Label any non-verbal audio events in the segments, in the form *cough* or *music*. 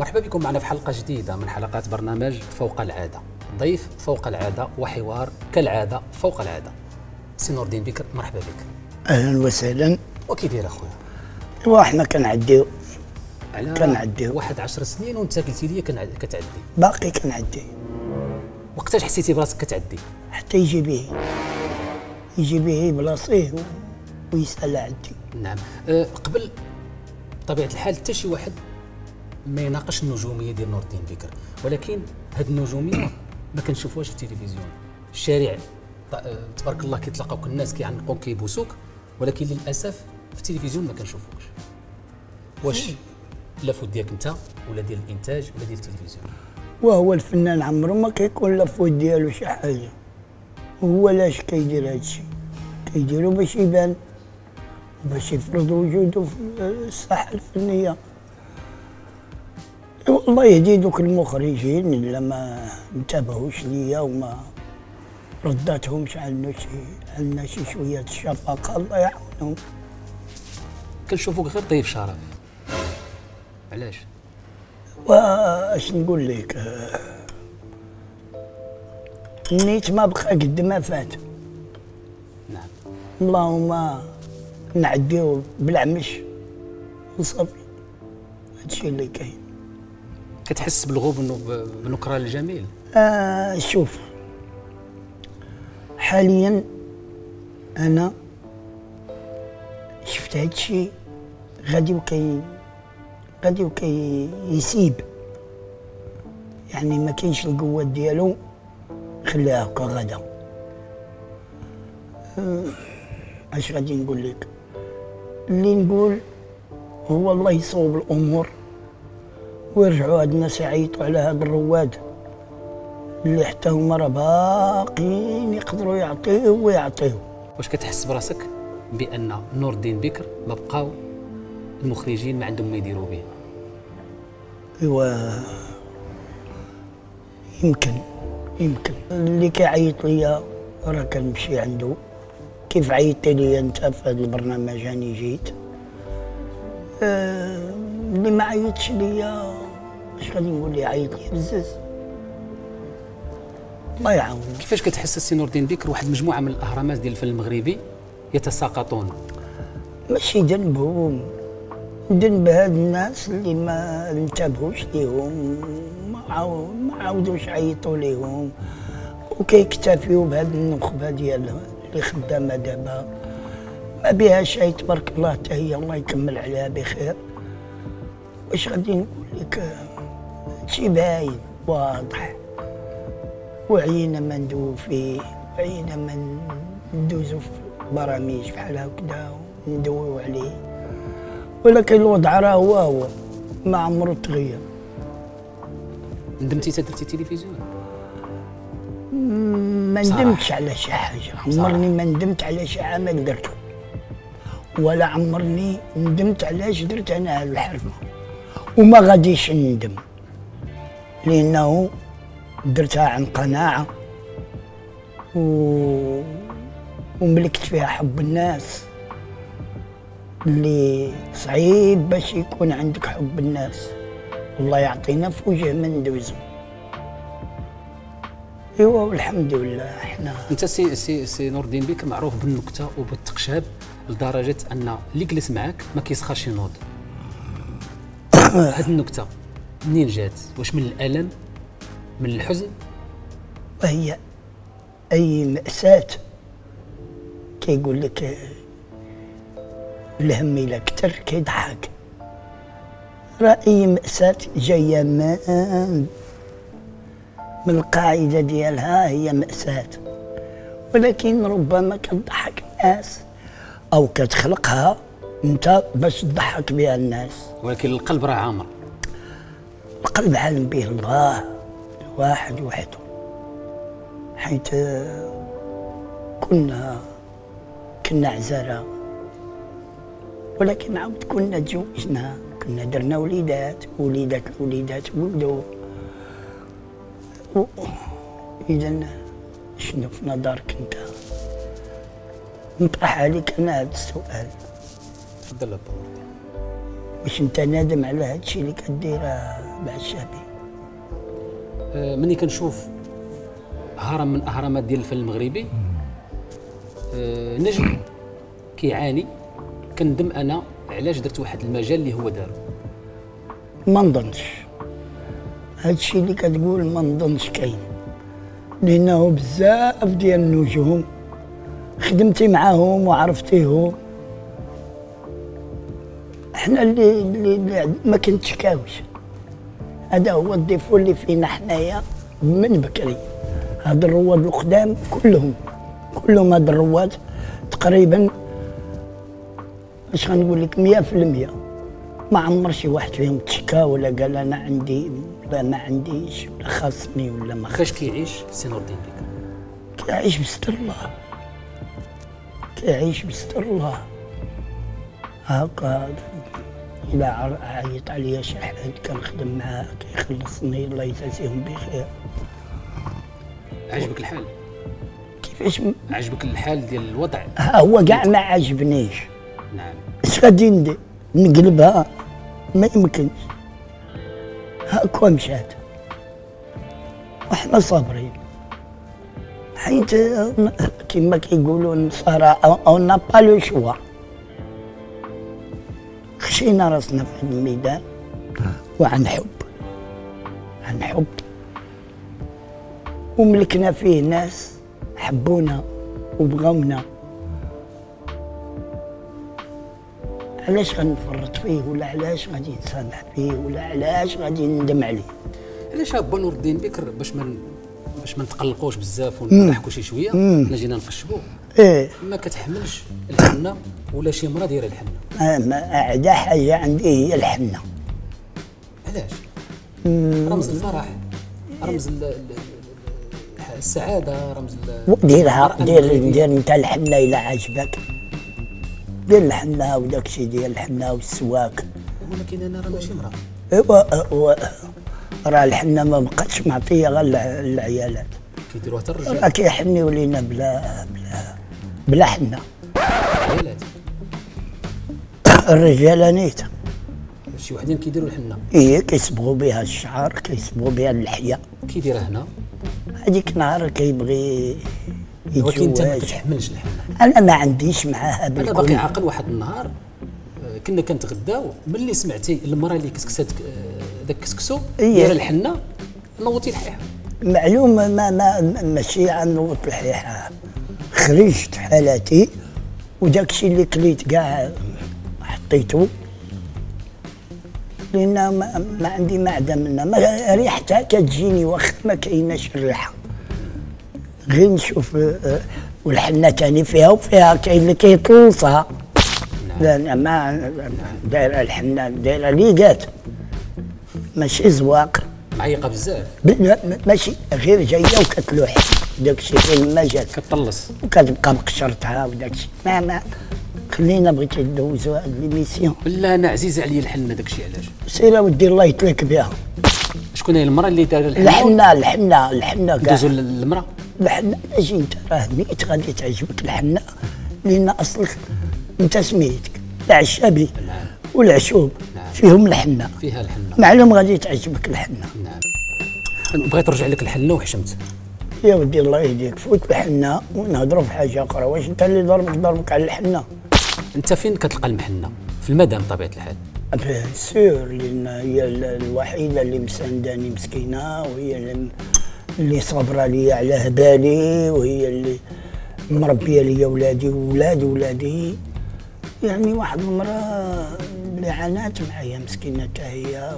مرحبا بكم معنا في حلقة جديدة من حلقات برنامج فوق العادة. ضيف فوق العادة وحوار كالعادة فوق العادة. سي نور الدين بكر مرحبا بك. أهلا وسهلا. وكي داير أخويا؟ وحنا كنعديو. على كنعديو. واحد عشر سنين وأنت قلتي لي كتعدي. باقي كنعدي. وقتاش حسيتي براسك كتعدي؟ حتى يجي به. يجي به بلاصيه ويسأل عدي نعم. أه قبل طبيعة الحال حتى شي واحد ما يناقش النجومية ديال نور الدين بكر. ولكن هاد النجومية ما كنشوفوهاش في التلفزيون. الشارع أه، تبارك الله كيتلاقاوك الناس كيعنقوك كيبوسوك ولكن للأسف في التلفزيون ما كنشوفوكش واش la faute ديالك انت ولا ديال الإنتاج ولا ديال التلفزيون؟ وهو الفنان عمره ما كيكون la faute ديالو شي حاجة. وهو لاش كيدير هادشي. كيديرو باش يبان باش يفرض وجوده في الساحة الفنية. والله يهدي دوك المخرجين اللي ما انتبهوش ليا وما رداتهمش عنا شي عنا شي شوية الشفقه الله يعاونهم. كنشوفوك غير ضيف شرف علاش؟ واش نقول لك؟ النيت ما بقى قد ما فات. نعم. اللهم نعديو بالعمش وصافي. هادشي اللي كاين. كتحس بالغوب إنه ب- بنكرة الجميل آه شوف. حاليا أنا شفت هادشي غادي وكي غادي وكي يسيب. يعني ما كاينش القوة ديالو خليها هكا غدا. آه، اش غادي نقول لك؟ اللي نقول هو الله يصوب الأمور. ويرجعوا هاد الناس يعيطوا على هاد الرواد اللي حتى هما راه باقيين يقدروا يعطيو ويعطيو. واش كتحس براسك بأن نور الدين بكر ما بقاو المخرجين ما عندهم ما يديروا به؟ ايوا يمكن يمكن. اللي كيعيط ليا راه كنمشي عنده. كيف عيطتي لي أنت في هذا البرنامج؟ راني جيت. آه اللي ما عيطش ليا اش غادي نقول ليه عيط لي بزاف الله يعاون كيفاش كتحس السي نور الدين بكر واحد المجموعه من الأهرامات ديال الفن المغربي يتساقطون. ماشي ذنبهم ذنب هاد الناس اللي ما انتبهوش ليهم ما عاو ما عاودوش عيطوا ليهم وكيكتفيو بهاد النخبة ديال اللي خدامه دابا. ما بها شيء تبارك الله حتى هي الله يكمل عليها بخير. واش غادي نقول لك؟ شي باين واضح. وعينا ما ندوو فيه وعينا ما ندوزو في برامج بحال هكذا وندويو عليه. ولكن الوضع راه هو هو ما عمرو تغير. ندمتي تدرتي تلفزيون؟ ما. ندمتش على شي حاجة. عمرني ما ندمت على شي عمل درته ولا عمرني ندمت علاش درت أنا الحرفة. وما غاديش ندم. لأنه درتها عن قناعة. و... وملكت فيها حب الناس. اللي صعيب باش يكون عندك حب الناس. الله يعطينا في وجه ما ندوزو إيوا والحمد لله إحنا أنت سي سي سي نور الدين بكر معروف بالنكتة وبالتقشاب لدرجة أن اللي جلس معاك ما كيسخرش ينوض هاد النكتة منين جات؟ واش من الألم؟ من الحزن؟ وهي أي مأساة. كيقول لك الهم إلا كتر كيضحك. راه اي مأساة جاية من من القاعدة ديالها هي مأساة. ولكن ربما كتضحك الناس أو كتخلقها أنت باش تضحك بها الناس. ولكن القلب راه عامر. القلب عالم به الله الواحد وحده. حيث كنا كنا عزارة. ولكن عاود كنا تزوجنا كنا درنا وليدات وليدات الوليدات ولدوا و- إذا شنو في نظرك أنت؟ نطرح عليك أنا هذا السؤال. تفضل واش أنت نادم على هذا الشيء اللي كديره مع الشعبي؟ آه، ملي كنشوف هرم من أهرامات ديال الفن المغربي. آه، نجم كيعاني كندم أنا علاش درت واحد المجال اللي هو دارو. ما نظنش. هذا الشيء اللي كتقول ما نظنش كاين. لأنه بزاف ديال النجوم خدمتي معاهم وعرفتيهم. إحنا اللي, اللي, ما كنتشكاوش. هذا هو الديفو اللي فينا حنايا من بكري. هاد الرواد القدام كلهم. كلهم هاد الرواد تقريبا اش غنقول لك 100% ما عمر شي واحد فيهم تشكى ولا قال أنا عندي ولا ما عنديش ولا خاصني ولا ما كيفاش كيعيش سي نور الدين بك كيعيش بستر الله. كيعيش بستر الله. إلا عر- عيط عليا شي حد كنخدم معاه كيخلصني الله يجازيهم بخير. عجبك الحال؟ كيفاش م- عجبك الحال ديال الوضع؟ ها هو كاع ما عجبنيش نعم. اش غادي ندير نقلبها. ما يمكنش. هاكا مشات وحنا صابرين. حيت كما كيقولوا النصارى أو نا با لو شوا. خشينا راسنا في الميدان. وعن حب. عن حب. وملكنا فيه ناس حبونا وبغونا علاش غنفرط فيه ولا علاش غادي نسامح فيه ولا علاش غادي ندم عليه؟ علاش با نور الدين بكر باش ما باش ما نتقلقوش بزاف ونضحكوا شي شوية؟ حنا جينا نقشبوا إيه. ما كتحملش الحنة ولا شي مرة دايره الحنة. ما أعدى حاجة عندي هي الحنة. علاش؟ رمز الفرح رمز ال- ال- ال- السعادة رمز ديرها دير. دير انت الحنة إلى عجبك دير الحنه وداك الشيء ديال الحنه والسواك. ولكن أنا راه ماشي مراه ايوا راه الحنه ما بقاتش معطية غير للع- للعيالات كيديروها حتى راه الرجال كيحنيو لينا بلا بلا بلا حنه عيالات الرجال نيت شي وحدين كيديروا الحنه إيه كيصبغوا بها الشعر كيصبغوا بها اللحية. كيديرها هنا؟ هذيك نهار كيبغي ولكن أنت ما يتزوج. كتحملش الحنه أنا ما عنديش معاها أنا بالكل باقي عاقل واحد النهار. آه، كنا كنتغداو ملي سمعتي المراه اللي كسكسات آه، داك الكسكسو إيه. ديال الحنة نوضتي الحيحه معلوم ما ما ماشي عن نوط الحيحه خرجت حالاتي وداك الشيء اللي كليت كاع حطيته لأن ما, ما عندي معدة منها. ما ريحتها كتجيني واخا ما كايناش الريحة. غير نشوف والحنة تاني فيها وفيها كاين اللي كيطلصها لا لا ما دايرة الحنة دايرة ليقات ماشي زواق. معيقه بزاف. ماشي غير جاية وكتلوح. داك الشيء فين ما جات كطلص وكتبقى مقشرتها وداك الشيء ما ما خلينا بغيتي ندوزو هاد l'émission لا أنا عزيزة عليا الحنة داك الشيء علاش؟ سير اودي الله يطلق بها. شكون هي المرأة اللي دايره الحنه الحنه الحنه كاع. دوزو للمرأة؟ الحنه أجي انت راه نيت غادي تعجبك الحنه لأن أصلك أنت سميتك العشابي نعم. والعشوب نعم. فيهم الحنه فيها الحنه معلوم غادي تعجبك الحنه نعم. بغيت نرجع لك الحنه وحشمت يا ودي الله يهديك. فوت الحنه ونهضروا في حاجة أخرى. واش أنت اللي ضربك ضربك على الحنه أنت فين كتلقى المحنة؟ في المدام بطبيعه الحال. bien sûr لأن هي ال- الوحيده اللي مسانداني مسكينه وهي اللي, صابره لي على هبالي وهي اللي مربيه لي ولادي وولاد ولادي يعني واحد المراه اللي عانات معايا مسكينه حتى هي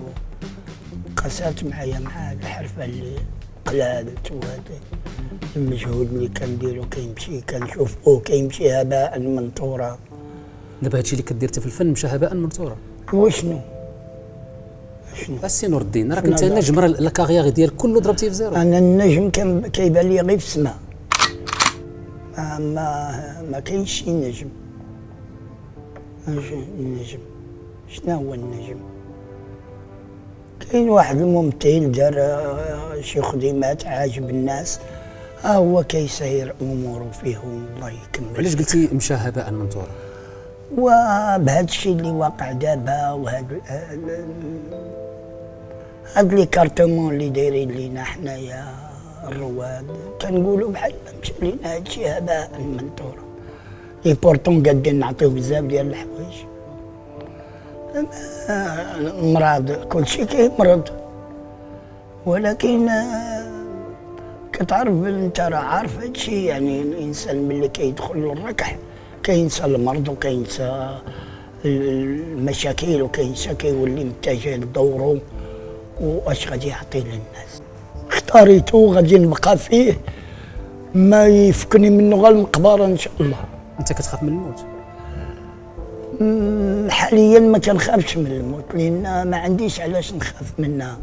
قاسات معايا مع الحرفه اللي قلادت وهذا المجهود اللي كنديرو كيمشي كنشوفو كيمشي هباء منثورا دابا هادشي اللي كدير انت في الفن مشى هباء منثورا وشنو؟ شنو؟ السي نور الدين راك انت. نجم راه ال carrière ديالك كله ضربتيه في zéro. أنا النجم كان كيبان لي غير في السماء. ما ما, ما كاينش شي نجم. النجم شنو هو النجم؟ كاين واحد الممثل دار آه، شي خدمات عاجب الناس. ها هو كيسير أموره فيهم الله يكمل. علاش قلتي مشى هباء منثورا وبهذا الشيء اللي واقع دابا وهذا هاد l'écartement اللي دايرين لينا حنايا الرواد كنقولوا بحال مشى لينا هادشي هباء منثورا اي بورتون قادين نعطيو بزاف ديال الحوايج. مرض كل شيء كيمرض ولكن كتعرف انت راه عارف هادشي يعني الإنسان ملي كيدخل للركح كينسى المرض وكينسى المشاكل وكينسى كيولي متجه لدورو واش غادي يعطي للناس. اختاريتو غادي نبقى فيه. ما يفكني منه غير المقبره إن شاء الله. أنت كتخاف من الموت؟ حاليا ما كنخافش من الموت لأن ما عنديش علاش نخاف منها.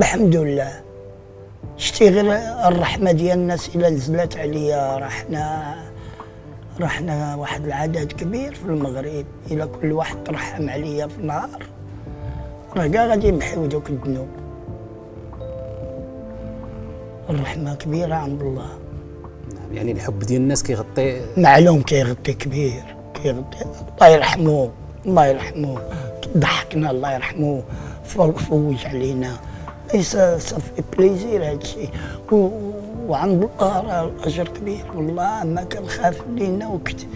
الحمد لله. شتي غير الرحمة ديال الناس إلا نزلت عليا رحنا رحنا واحد العدد كبير في المغرب. الا كل واحد ترحم عليا في النهار. راه كاع غادي يمحيو دوك الذنوب. الرحمة كبيرة عند الله. يعني الحب ديال الناس كيغطي معلوم كيغطي كبير. كيغطي الله يرحمه الله يرحمه ضحكنا الله يرحمه فوج علينا. ليس صافي بليزير هادشي. وعند الله الأجر كبير. والله ما كنخاف لينا وكت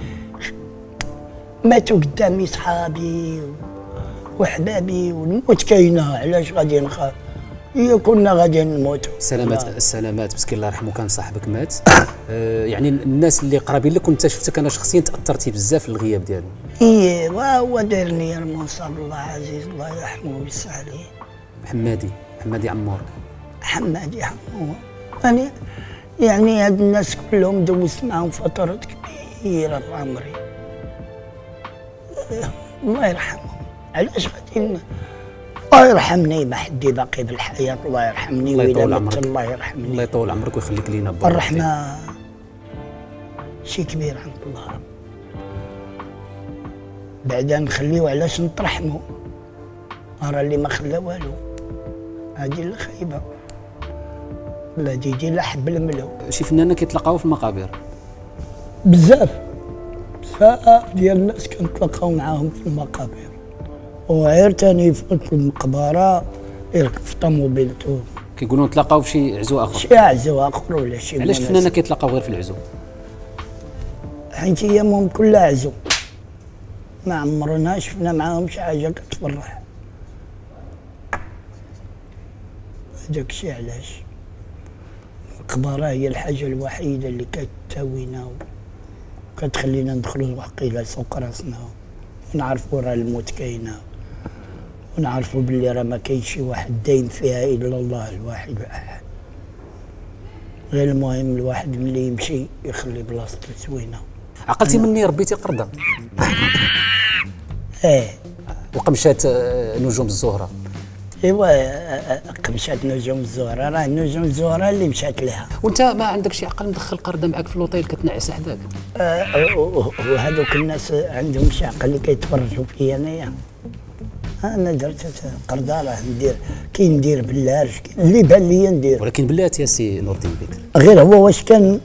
ماتوا قدامي صحابي وحبابي والموت كاينة. علاش غادي نخاف؟ هي كنا غادي نموتوا سلامات السلامات مسكين الله يرحمه كان صاحبك مات. *coughs* آه يعني الناس اللي قرابين لك وانت شفتك أنا شخصيا تأثرتي بزاف الغياب ديالو. إيه وهو دارني المنصب. الله عزيز الله يرحمه ويسع عليه. محمدي محمدي عمور محمدي عمور يعني يعني هاد الناس كلهم دوزت معاهم فترات كبيرة في عمري. الله يرحمهم. علاش غادي الله يرحمني ما حدي باقي بالحياة الله يرحمني الله يطول عمرك. الله يرحمني. الله يطول عمرك ويخليك لينا الرحمة شيء كبير عند الله. بعدا نخليو علاش نترحموا راه اللي ما خلا والو. هذه اللي خايبه لا تيجي لا حب الملو شي فنانه كيتلقاو في المقابر. بزاف. بزاف ديال الناس كنتلاقاو معاهم في المقابر. وغير تاني يفوت المقبرة يركب في طوموبيلتو كيقولوا نتلاقاو في شي عزو آخر. شي عزو آخر ولا شي علاش الفنانه كيتلاقاو غير في العزو؟ حيت ايامهم كلها عزو. ما عمرنا شفنا معاهم شي حاجة كتفرح. هذاك الشيء علاش؟ المقبره هي الحاجة الوحيدة اللي كتاوينا وكتخلينا ندخلوا وقيله سوق راسنا. ونعرفوا راه الموت كاينة. ونعرفوا باللي راه ما كاينش شي واحد دايم فيها إلا الله الواحد الأحد. غير المهم الواحد ملي يمشي يخلي بلاصتو زوينة. عقلتي مني ربيتي قرده إيه. وقمشات آه، نجوم الزهرة. ايوا قمشات نجوم الزهرة راه نجوم الزهرة اللي مشات لها. وانت ما عندك شي عقل مدخل قرده معك في الاوتيل كتنعس حداك؟ آه وهذوك الناس عندهم شي عقل اللي كيتفرجوا فيا انايا. أنا درت قرده راه ندير كي ندير بلارج اللي بان لي ندير. ولكن بلاتي يا سي نور الدين بكر. غير هو واش كان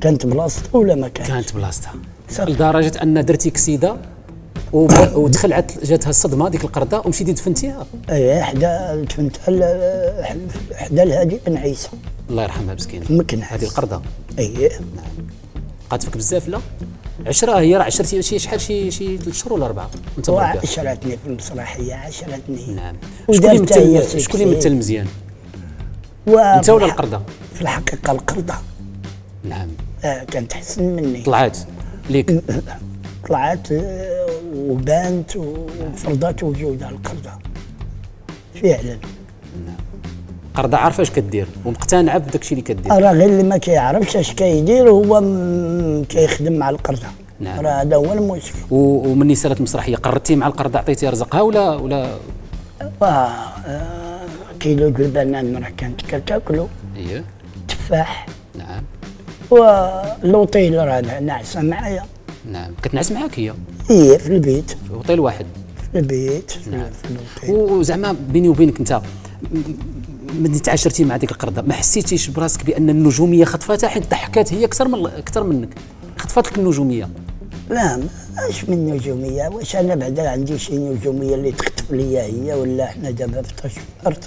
كانت بلاصتو ولا ما كانت كانت بلاصتها. لدرجة أن درتي كسيدة ودخلت جاتها الصدمة ديك القرده ومشيتي دفنتيها اي حدا دفنتها حدا الهادي بن عيسى. الله يرحمها مسكينة. مكنحس هذه القرده اي نعم بقات فيك بزاف لا؟ عشرة هي راه عشرتي شي شحال شي شي ثلاث شهور ولا اربعه وانت عشرتني في المسرحية عشرتني. نعم. شكون اللي مثل شكون اللي مثل مزيان؟ انت ولا القرده في الحقيقة القرده نعم. آه كانت أحسن مني. طلعت. ليك. طلعت آه، وبانت وفرضات وجودها القرده. فعلا. قرده عارفة اش كدير ومقتنعة بداك الشيء اللي كدير. راه غير اللي ما كيعرفش اش كيدير هو كيخدم مع القرده. نعم. راه هذا هو المشكل. ومني سالت المسرحيه قررتي مع القرده عطيتي رزقها ولا ولا؟ آه كيلو د البنان راه كانت كتاكلو. اييه تفاح. نعم. واللوطيل راه ناعسه معايا. نعم. كتنعس معاك هي. إيه في البيت. في اوطيل واحد في البيت. نعم وزعما بيني وبينك انت ملي تعاشرتي مع ديك القرده ما حسيتيش براسك بأن النجومية خطفتها حيت ضحكات هي أكثر من أكثر منك؟ خطفات لك النجومية. لا ماش من نجومية. واش أنا بعدا عندي شي نجومية اللي تخطف ليا هي ولا إحنا دابا في الأرض؟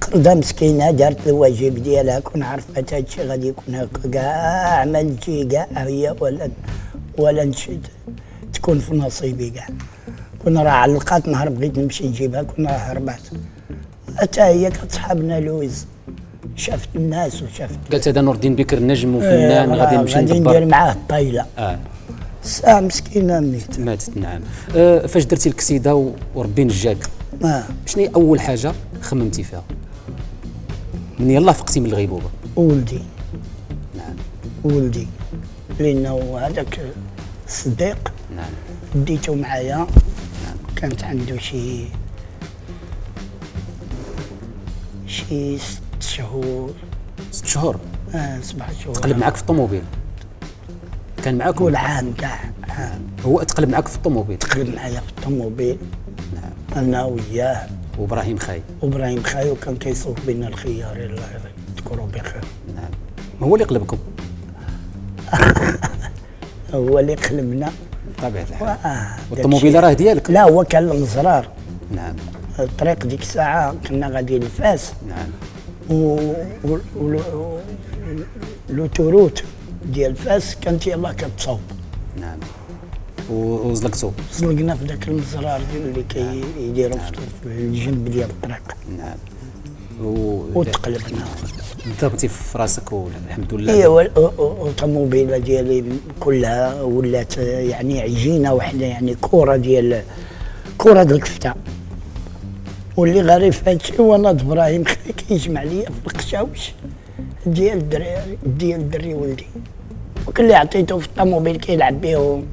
قرده مسكينة دارت الواجب ديالها كون عرفت هادشي غادي يكون كاع ما كاع هي ولا ولا نشد. تكون في نصيبي كاع. كون راه علقات نهار بغيت نمشي نجيبها كون راه هربات. حتى هي كتصحابنا لويز. شافت الناس وشافت قالت هذا نور الدين بكر نجم وفنان إيه، غادي نمشي غادي ندير معاه الطايله آه. ساعة مسكينة ميت. ماتت نعم. آه فاش درتي الكسيدة وربي نجاك؟ آه. شنو هي أول حاجة خممتي فيها؟ من يلا فقتي من الغيبوبة. ولدي. نعم. ولدي. لأنه هذاك الصديق نعم. ديته معايا. كانت عنده شي شي ست شهور. ست شهور؟ آه سبع شهور. تقلب معاك في الطوموبيل. كان معاك كل عام كاع. عام. هو تقلب معاك في الطوموبيل. تقلب معايا في الطوموبيل. نعم. أنا وياه. وإبراهيم خاي. وإبراهيم خايو كان كيصوب بينا الخيار الله يذكره بخير. نعم. هو اللي قلبكم؟ هو اللي قلبنا بطبيعه الحال. والطوموبيل راه ديالك. لا هو كان المزرار نعم. الطريق ديك الساعة كنا غادي لفاس نعم. و لوتوروت ديال فاس كانت يلاه كتصوب. نعم. وزلقتو زلقنا في ذاك المزرار اللي كيديروا في في الجنب ديال الطريق. نعم. و... وتقلبنا. ضربتي في راسك والحمد لله. هي والطوموبيله ديالي كلها ولات يعني عجينة واحدة يعني كره ديال كره ديال الكفتة. واللي غريب في هادشي هو ناض إبراهيم *laughs* كيجمع ليا في القشاوش ديال الدراري ديال الدري ولدي. وكل اللي عطيته في الطوموبيل كيلعب بهم.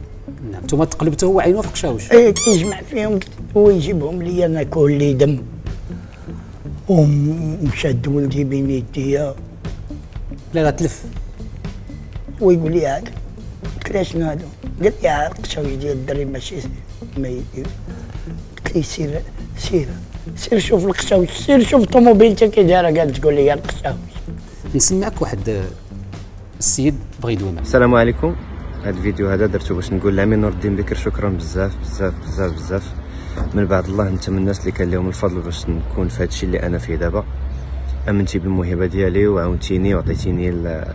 نعم نتوما تقلبتوا هو عينوه في القشاوش. إيه كيجمع فيهم هو يجيبهم ليا أنا كل دم. ومشاد ولدي بين يديا لا لا تلف. ويقول لي هذا قلت له شنو هذا؟ قال لي هذا القشاوش ديال الدري ماشي ما يدير. قلت لي سير سير سير شوف القشاوش سير شوف الطوموبيل انت كي دايره قال تقول لي القشاوش نسمعك واحد السيد بغى يدوي معك السلام عليكم. هذا الفيديو هذا درتو باش نقول لعمي نور الدين بكر. شكرا بزاف بزاف بزاف بزاف. من بعد الله انت من الناس اللي كان لهم الفضل باش نكون في هذا الشيء اللي أنا فيه دابا. آمنتي بالموهبة ديالي وعاونتيني وعطيتيني ال-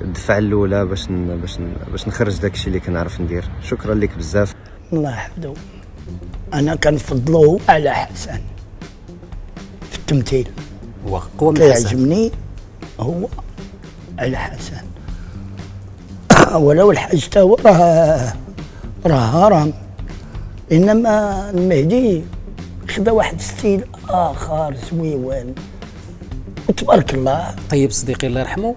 الدفعة الأولى باش ن... باش ن... باش نخرج داك الشيء اللي كنعرف ندير. شكرا لك بزاف. الله يحفظه. أنا كنفضلو على حسن. في التمثيل. هو قوة من حسن. كيعجبني هو على حسن. *coughs* ولو الحاج تا هو راه راه هرم. إنما المهدي خدا واحد ستيل آخر زويون وتبارك الله. طيب صديقي الله يرحمه.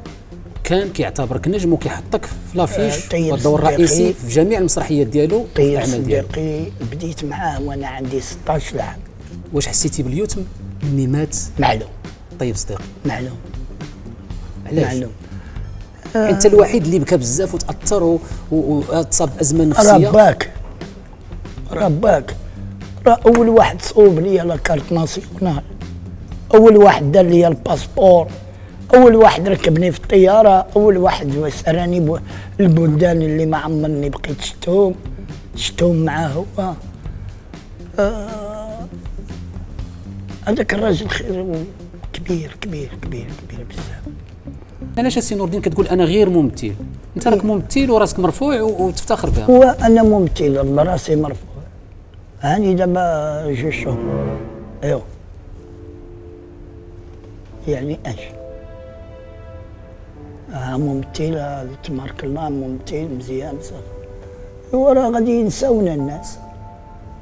كان كيعتبرك نجم وكيحطك في l'affiche آه، طيب والدور. الرئيسي في جميع المسرحيات ديالو في طيب الاعمال ديالو. صديقي بديت معاه وأنا عندي 16 عام واش حسيتي باليتم مني مات. معلوم. طيب صديقي. معلوم. علاش؟ معلوم. أنت الوحيد اللي بكى بزاف وتأثر و- و- وتصاب بأزمة نفسية. رباك. رباك. راه أول واحد صوب لي la carte nationale. أول واحد دار لي ال passeport. أول واحد ركبني في الطيارة. أول واحد سراني بو- البلدان اللي ما عمرني بقيت شفتهم شفتهم معاه هو. آه، هذاك الراجل خير كبير كبير كبير كبير بزاف. علاش السي نور الدين كتقول أنا غير ممثل. أنت راك ممثل وراسك مرفوع وتفتخر بها. هو أنا ممثل راسي مرفوع. هاني دابا جوج شهور ايوا يعني اش ها ممثل ها تبارك الله ممثل مزيان صافي هو راه غادي ينساونا الناس.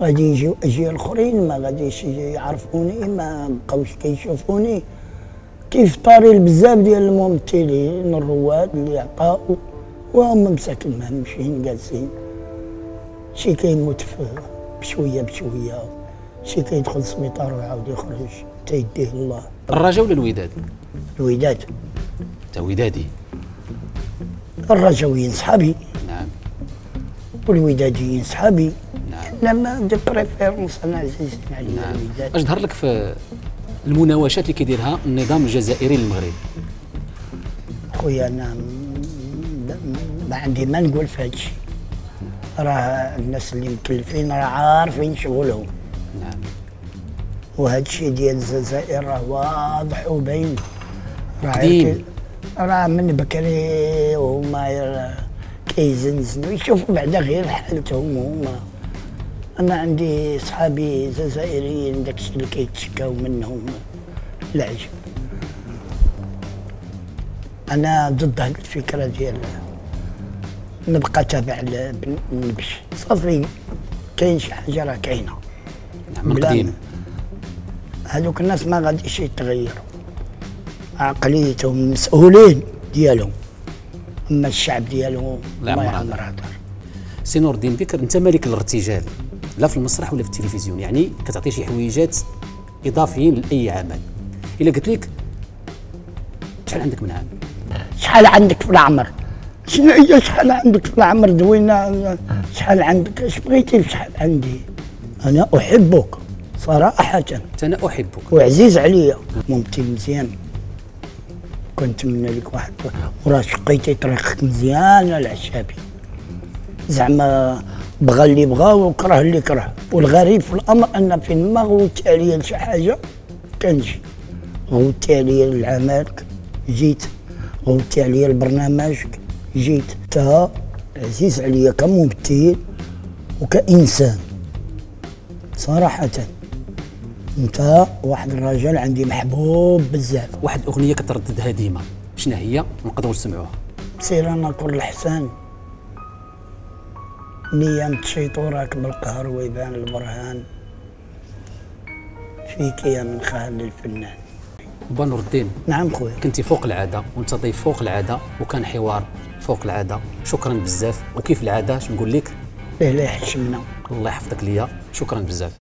غادي يجيو اجيال اخرين ما غاديش يعرفوني ما بقاوش كيشوفوني. كيف طاري بزاف ديال الممثلين الرواد اللي عطاو وهم مساكن مهمشين جالسين. شي كيموت في بشوية بشوية. شي كيدخل السبيطار ويعاود يخرج تيديه الله. الرجاء ولا الوداد؟ الوداد. انت ودادي. الرجويين صحابي نعم. والوداديين صحابي نعم. لما des préférences أنا عزيز عليا نعم. الوداد. اش ظهر لك في المناوشات اللي كيديرها النظام الجزائري للمغرب؟ خويا أنا ما عندي ما نقول في هادشي. راه الناس اللي مكلفين راه عارفين شغلهم. نعم. وهذا الشيء ديال الجزائر راه واضح وباين. راه قديم. راه من بكري وهما كيزنزنوا يشوفوا بعدا غير حالتهم هما. أنا عندي صحابي جزائريين داكشي اللي كيتشكاو منهم. العجب. أنا ضد هذه الفكرة ديال نبقى تابع ل- النبش صافي. كاين شي حاجة راه كاينة. نعم من قديم. هذوك الناس ما غاديش يتغيروا. عقليتهم المسؤولين ديالهم. أما الشعب ديالهم لا عمر يعمر. هذا سي نور الدين بكر أنت ملك الارتجال لا في المسرح ولا في التلفزيون يعني كتعطي شي حويجات إضافيين لأي عمل. إلا قلت لك شحال عندك من عام؟ شحال عندك في العمر؟ شنو هي شحال عندك في العمر دوينا شحال عندك؟ اش بغيتي شحال عندي؟ أنا أحبك صراحة. أنا أحبك. وعزيز عليا. ممثل مزيان. كنت من لك واحد. وراه شقيتي طريقك مزيان العشابي. زعما بغى اللي بغى وكره اللي كره. والغريب في الأمر أن فين ما غوت عليا لشي حاجة كنجي. غوت عليا لعملك جيت. غوت عليا لبرنامجك. جيت. انت عزيز عليا كممثل وكإنسان. صراحة انت واحد الرجل عندي محبوب بزاف. واحد الأغنية كترددها ديما. شنو هي؟ نقدروا نسمعوها. سير أنا كل الحسان نيام تشيط وراك بالقهر ويبان البرهان. فيك يا من خال الفنان. با نور الدين نعم خويا. كنتي فوق العادة وانت ضيف فوق العادة وكان حوار فوق العادة. شكرا بزاف. وكيف العادة؟ اش نقول لك؟ ليه لا الله يحفظك ليا. شكرا بزاف.